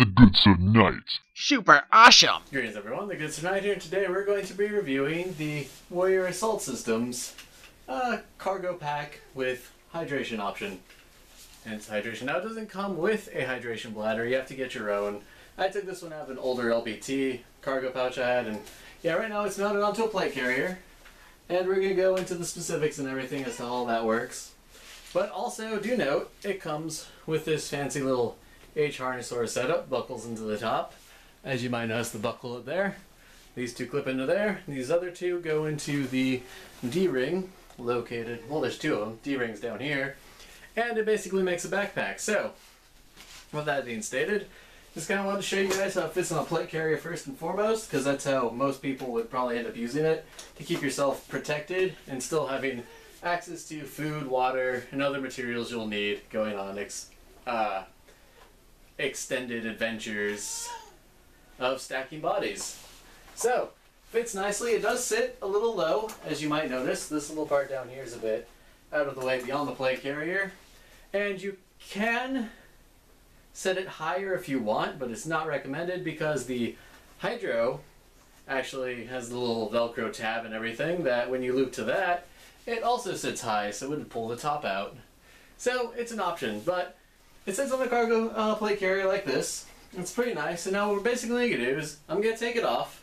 the good Sir Knight. Super awesome! Greetings everyone, the Good Sir Knight here. Today we're going to be reviewing the Warrior Assault Systems uh, cargo pack with hydration option. Hence hydration. Now it doesn't come with a hydration bladder, you have to get your own. I took this one out of an older LBT cargo pouch I had and yeah, right now it's mounted onto a plate carrier. And we're going to go into the specifics and everything as to how all that works. But also, do note, it comes with this fancy little H harness or setup, buckles into the top. As you might notice, the buckle up there. These two clip into there. These other two go into the D-ring, located, well there's two of them, D-rings down here. And it basically makes a backpack. So, with that being stated, just kind of wanted to show you guys how it fits on a plate carrier first and foremost, because that's how most people would probably end up using it, to keep yourself protected and still having access to food, water, and other materials you'll need going on uh, extended adventures of stacking bodies. So, fits nicely. It does sit a little low, as you might notice. This little part down here is a bit out of the way beyond the plate carrier. And you can set it higher if you want, but it's not recommended because the Hydro actually has the little Velcro tab and everything that when you loop to that, it also sits high, so it wouldn't pull the top out. So it's an option, but it sits on the cargo uh, plate carrier like this. It's pretty nice, and now what we're basically to do is I'm going to take it off,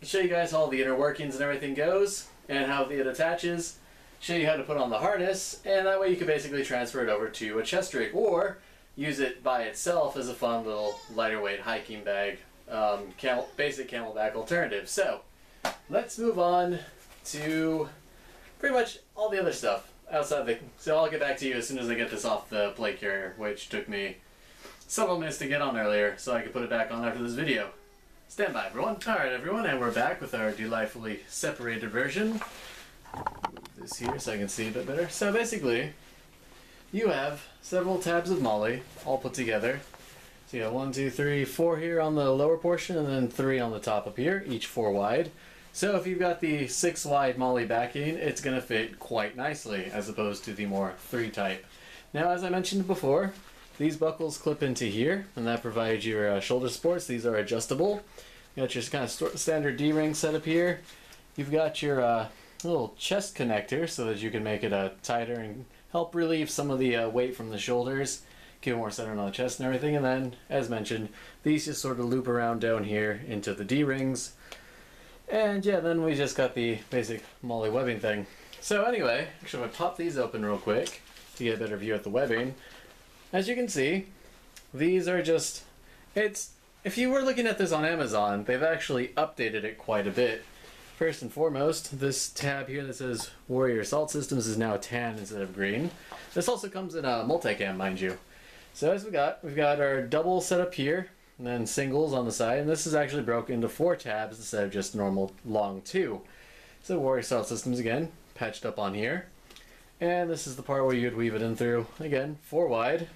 and show you guys how the inner workings and everything goes, and how it attaches, show you how to put on the harness, and that way you can basically transfer it over to a chest rig, or use it by itself as a fun little lighter weight hiking bag, um, camel, basic CamelBak alternative. So, let's move on to pretty much all the other stuff outside the. So I'll get back to you as soon as I get this off the plate carrier, which took me several minutes to get on earlier, so I could put it back on after this video. Stand by, everyone. All right, everyone, and we're back with our delightfully separated version. Move this here so I can see a bit better. So basically, you have several tabs of MOLLE all put together. So you got one, two, three, four here on the lower portion, and then three on the top up here, each four wide. So if you've got the six wide MOLLE backing, it's going to fit quite nicely as opposed to the more three type. Now, as I mentioned before, these buckles clip into here, and that provides your uh, shoulder supports. These are adjustable. You got your kind of standard D-ring setup here. You've got your uh, little chest connector so that you can make it uh, tighter and help relieve some of the uh, weight from the shoulders, give more center on the chest and everything. And then, as mentioned, these just sort of loop around down here into the D-rings. And yeah, then we just got the basic MOLLE webbing thing. So anyway, actually I'm to pop these open real quick to get a better view at the webbing. As you can see, these are just, it's, if you were looking at this on Amazon, they've actually updated it quite a bit. First and foremost, this tab here that says Warrior Assault Systems is now tan instead of green. This also comes in a multicam, mind you. So as we got, we've got our double setup here, and then singles on the side, and this is actually broken into four tabs instead of just normal long two. So Warrior Assault Systems again, patched up on here. And this is the part where you'd weave it in through, again, four wide.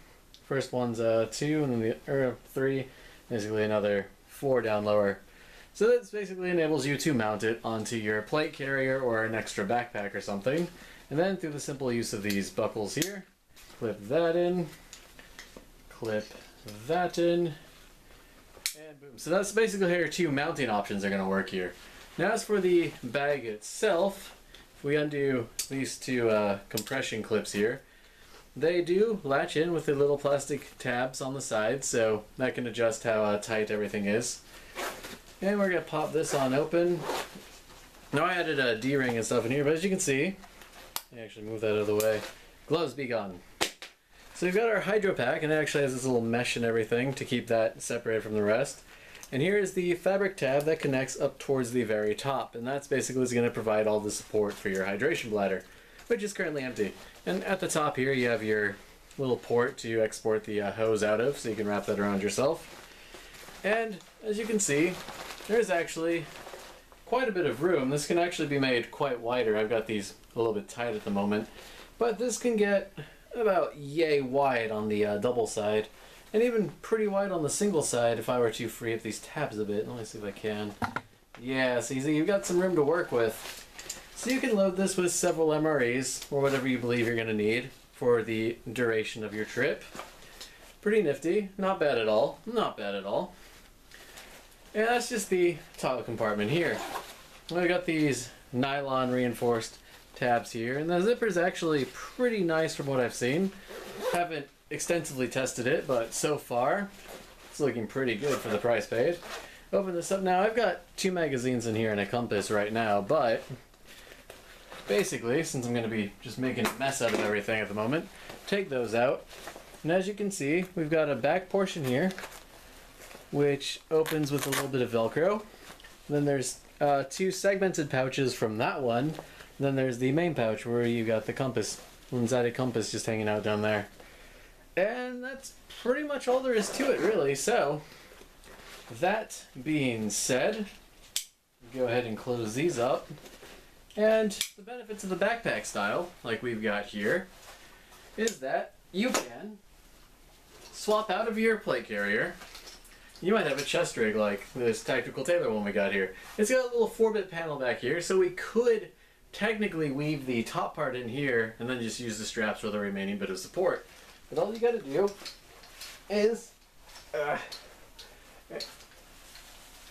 First one's uh, two, and then the er, three, basically another four down lower so this basically enables you to mount it onto your plate carrier or an extra backpack or something. And then through the simple use of these buckles here, clip that in, clip that in, and boom. So that's basically how your two mounting options are going to work here. Now as for the bag itself, if we undo these two uh, compression clips here, they do latch in with the little plastic tabs on the side, so that can adjust how uh, tight everything is. And we're gonna pop this on open. Now I added a D-ring and stuff in here, but as you can see, I actually move that out of the way. Gloves be gone. So we've got our hydro pack, and it actually has this little mesh and everything to keep that separated from the rest. And here is the fabric tab that connects up towards the very top, and that's basically going to provide all the support for your hydration bladder, which is currently empty. And at the top here, you have your little port to export the uh, hose out of, so you can wrap that around yourself. And as you can see, there's actually quite a bit of room. This can actually be made quite wider. I've got these a little bit tight at the moment. But this can get about yay wide on the uh, double side. And even pretty wide on the single side if I were to free up these tabs a bit. Let me see if I can. Yeah, so you've got some room to work with. So you can load this with several MREs, or whatever you believe you're going to need for the duration of your trip. Pretty nifty. Not bad at all. Not bad at all. And that's just the top compartment here. We've got these nylon reinforced tabs here, and the zipper's actually pretty nice from what I've seen. Haven't extensively tested it, but so far it's looking pretty good for the price paid. Open this up now. I've got two magazines in here and a compass right now, but basically, since I'm going to be just making a mess out of everything at the moment, take those out. And as you can see, we've got a back portion here, which opens with a little bit of Velcro. Then there's uh, two segmented pouches from that one. Then there's the main pouch where you got the compass, one-sided compass just hanging out down there. And that's pretty much all there is to it, really. So, that being said, go ahead and close these up. And the benefits of the backpack style, like we've got here, is that you can swap out of your plate carrier. You might have a chest rig like this Tactical Tailor one we got here. It's got a little 4-bit panel back here, so we could technically weave the top part in here and then just use the straps for the remaining bit of support. But all you gotta do is... Uh,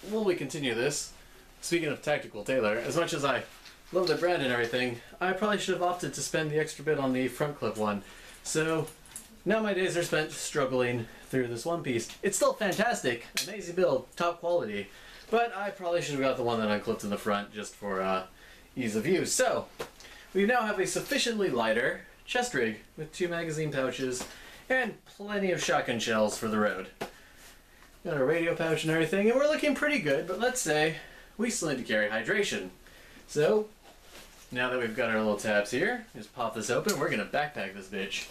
while we continue this, speaking of Tactical Tailor, as much as I love the brand and everything, I probably should have opted to spend the extra bit on the front clip one. So now my days are spent struggling through this one piece. It's still fantastic, amazing build, top quality, but I probably should have got the one that unclipped in the front just for uh, ease of use. So we now have a sufficiently lighter chest rig with two magazine pouches and plenty of shotgun shells for the road. Got a radio pouch and everything, and we're looking pretty good, but let's say we still need to carry hydration. So now that we've got our little tabs here, just pop this open. We're gonna backpack this bitch.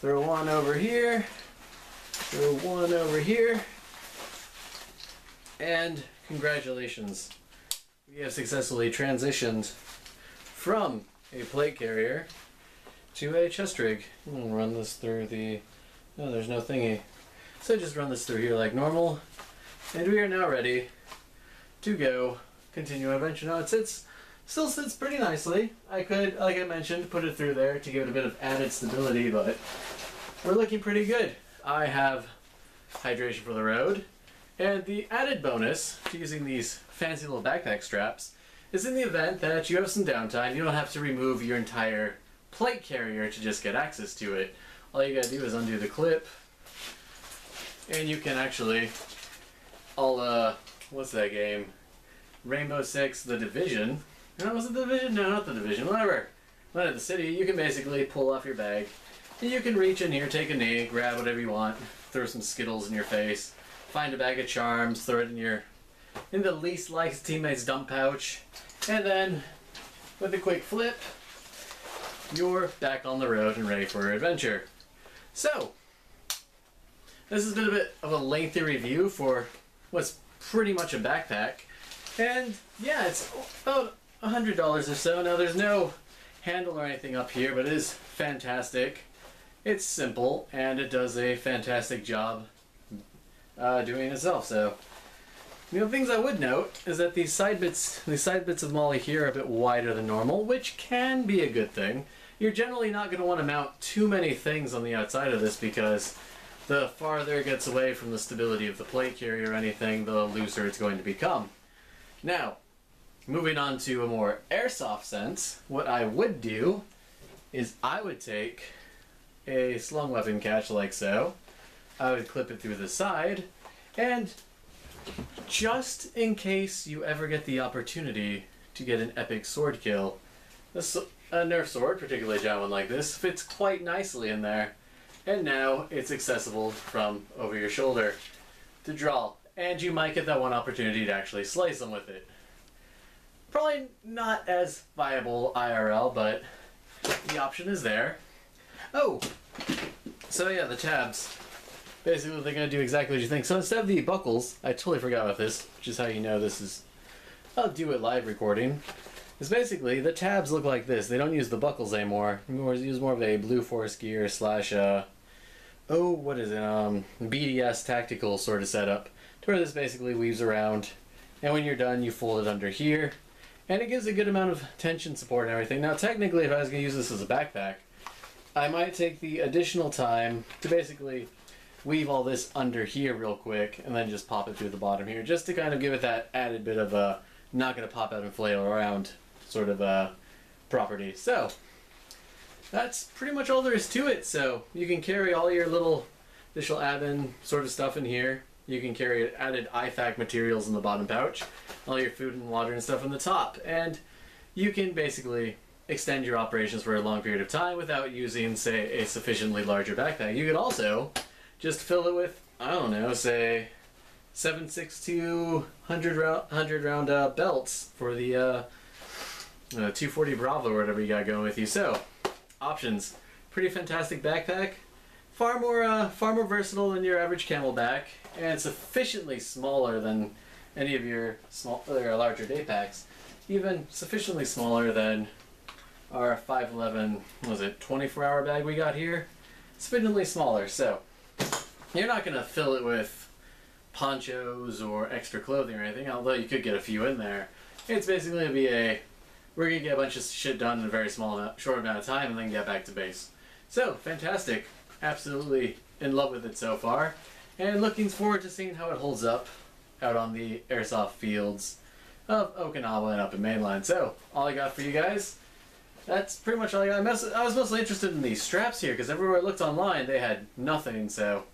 Throw one over here, throw one over here, and congratulations. We have successfully transitioned from a plate carrier to a chest rig. Gonna run this through the, oh there's no thingy. So just run this through here like normal. And we are now ready to go continue our adventure. Now it sits Still sits pretty nicely. I could, like I mentioned, put it through there to give it a bit of added stability, but we're looking pretty good. I have hydration for the road, and the added bonus to using these fancy little backpack straps is in the event that you have some downtime, you don't have to remove your entire plate carrier to just get access to it. All you gotta do is undo the clip, and you can actually, all, uh, what's that game? Rainbow Six The Division, no, was it the division? No, not the division. Whatever. But at the city, you can basically pull off your bag. And you can reach in here, take a knee, grab whatever you want, throw some Skittles in your face, find a bag of charms, throw it in your in the least liked teammate's dump pouch, and then with a quick flip, you're back on the road and ready for adventure. So, this has been a bit of a lengthy review for what's pretty much a backpack. And yeah, it's about $100 or so. Now there's no handle or anything up here, but it is fantastic. It's simple, and it does a fantastic job uh, doing it itself. So, you know, things I would note is that these side bits, these side bits of MOLLE here are a bit wider than normal, which can be a good thing. You're generally not going to want to mount too many things on the outside of this because the farther it gets away from the stability of the plate carrier or anything, the looser it's going to become. Now, Moving on to a more airsoft sense, what I would do is I would take a slung weapon catch like so. I would clip it through the side, and just in case you ever get the opportunity to get an epic sword kill, a Nerf sword, particularly a giant one like this, fits quite nicely in there. And now it's accessible from over your shoulder to draw. And you might get that one opportunity to actually slice them with it. Probably not as viable IRL, but the option is there. Oh, so yeah, the tabs. Basically, they're going to do exactly what you think. So instead of the buckles, I totally forgot about this, which is how you know this is I'll do it live recording. Is basically the tabs look like this. They don't use the buckles anymore. More use more of a Blue Force gear slash uh oh what is it um BDS tactical sort of setup. To where this basically weaves around, and when you're done, you fold it under here, and it gives a good amount of tension support and everything. Now, technically, if I was going to use this as a backpack, I might take the additional time to basically weave all this under here real quick and then just pop it through the bottom here just to kind of give it that added bit of a not going to pop out and flail around sort of a property. So that's pretty much all there is to it. So you can carry all your little additional admin sort of stuff in here. You can carry added IFAK materials in the bottom pouch, all your food and water and stuff in the top. And you can basically extend your operations for a long period of time without using, say, a sufficiently larger backpack. You could also just fill it with, I don't know, say, 762 100 round, 100 round uh, belts for the uh, uh, 240 Bravo or whatever you got going with you. So, options. Pretty fantastic backpack. Far more, uh, far more versatile than your average CamelBak, and sufficiently smaller than any of your small or larger day packs. Even sufficiently smaller than our 511, was it 24 hour bag we got here? Sufficiently smaller, so you're not gonna fill it with ponchos or extra clothing or anything, although you could get a few in there. It's basically gonna be a we're gonna get a bunch of shit done in a very small short amount of time and then get back to base. So fantastic, absolutely in love with it so far, and looking forward to seeing how it holds up out on the airsoft fields of Okinawa and up in mainline. So all I got for you guys. That's pretty much all I got. I was mostly interested in these straps here because everywhere I looked online they had nothing. So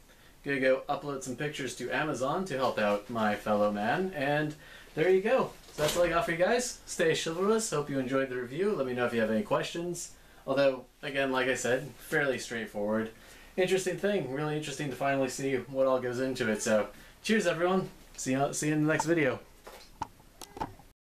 gonna go upload some pictures to Amazon to help out my fellow man, and there you go. So that's all I got for you guys. Stay chivalrous. Hope you enjoyed the review. Let me know if you have any questions. Although, again, like I said, fairly straightforward. Interesting thing. Really interesting to finally see what all goes into it. So, cheers, everyone. See you, see you in the next video.